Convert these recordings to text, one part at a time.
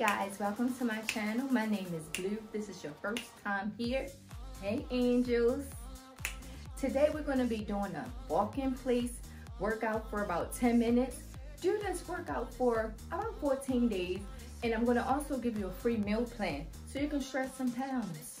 Guys, welcome to my channel. My name is Blue. This is your first time here. Hey angels. Today we're going to be doing a walk-in place workout for about 10 minutes. Do this workout for about 14 days and I'm going to also give you a free meal plan so you can stretch some pounds.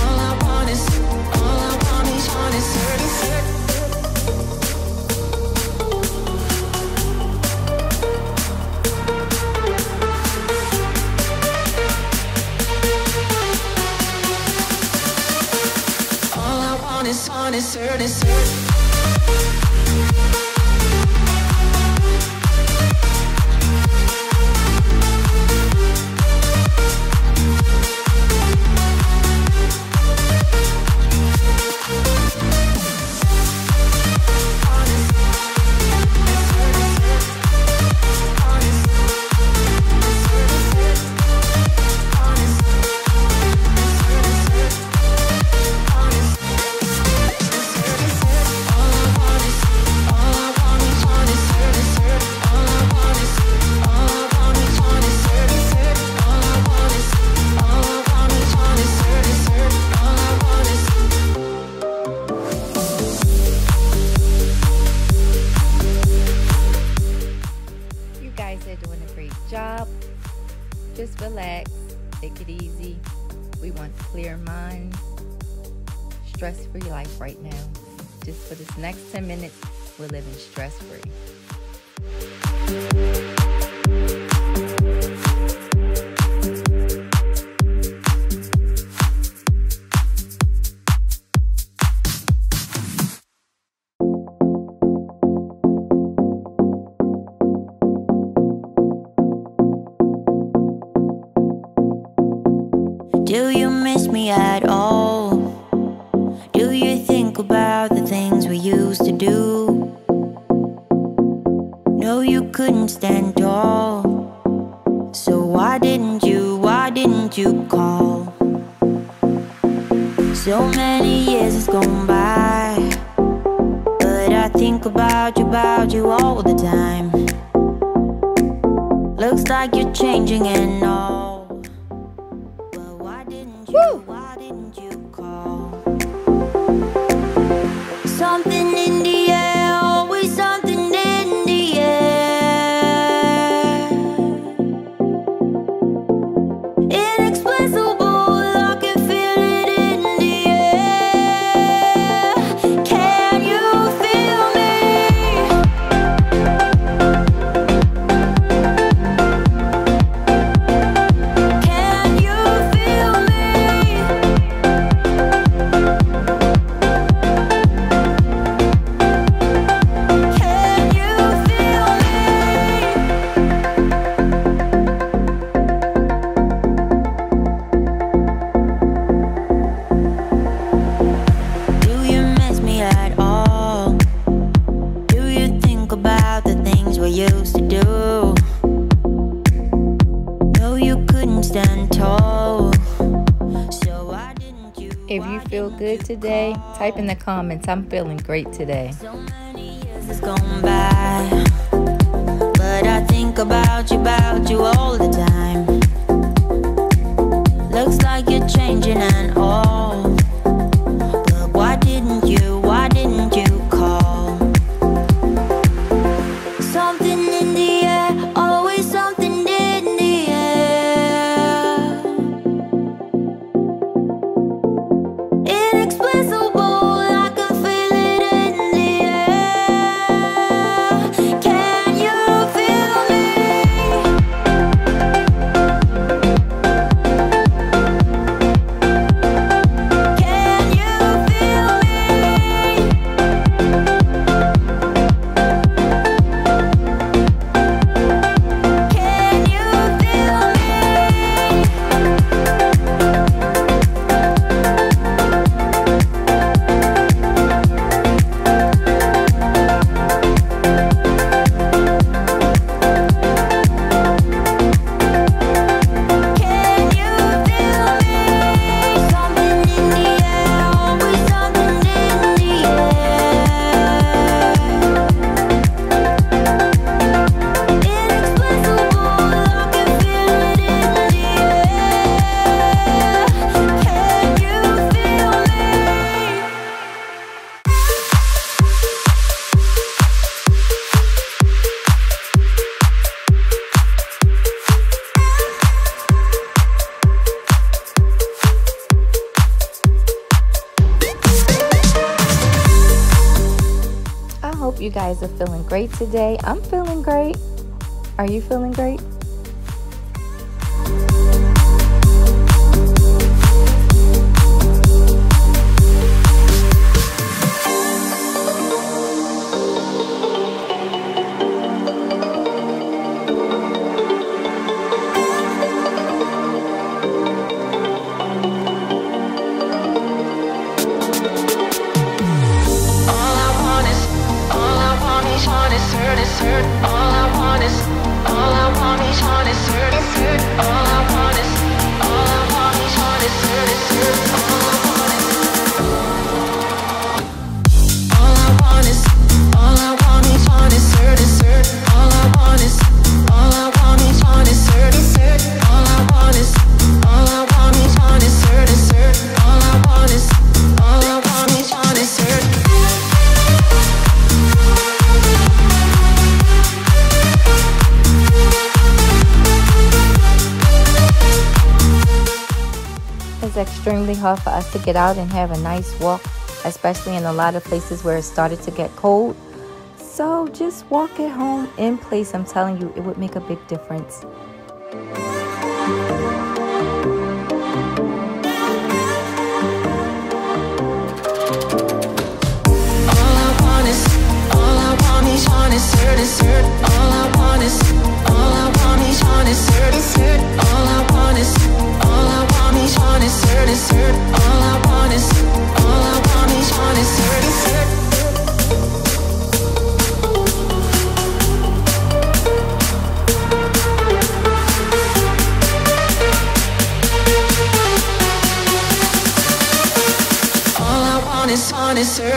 job, clear minds, stress free life right now. Just for this next 10 minutes, we're living stress free. Do you think about the things we used to do? No, you couldn't stand tall. So why didn't you, why didn't you call? So many years has gone by. But I think about you, about you all the time. Looks like you're changing and all. Woo! Tall. So why didn't you? If you feel good today, type in the comments, I'm feeling great today. So many years has gone by. But I think about you, about you all the time. Looks like you're changing and all. You guys are feeling great today. I'm feeling great. Are you feeling great? Extremely hard for us to get out and have a nice walk, especially in a lot of places where it started to get cold. So just walk at home in place. I'm telling you, it would make a big difference.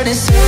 what it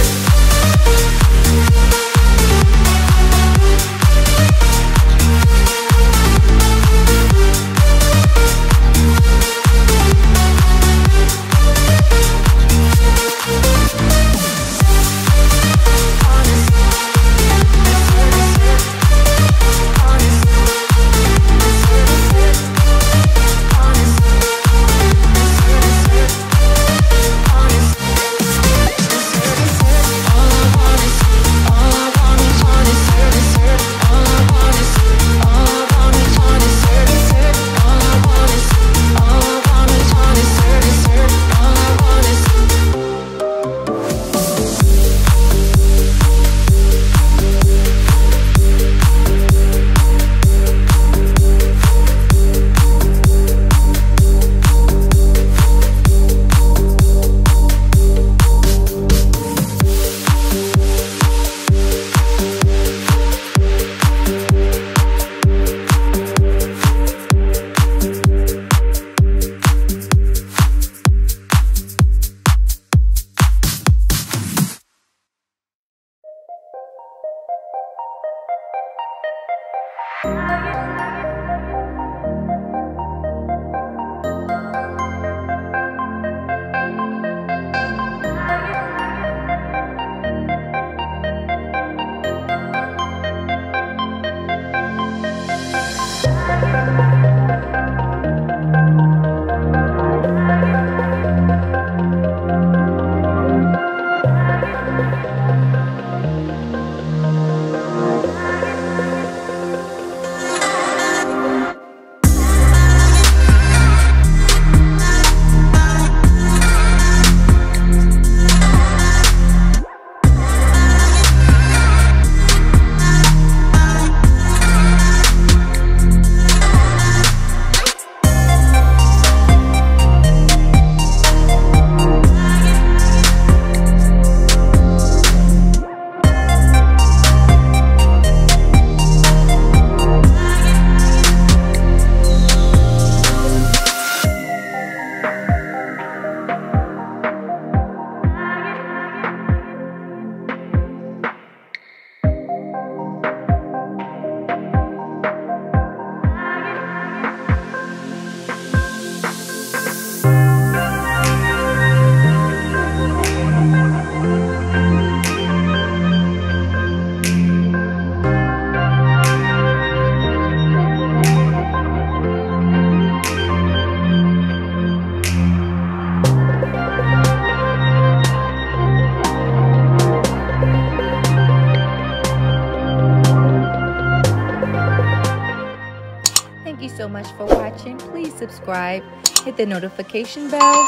so much for watching. Please subscribe, hit the notification bell,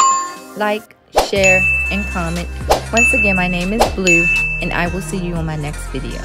like, share, and comment. Once again, my name is Blue, and I will see you on my next video.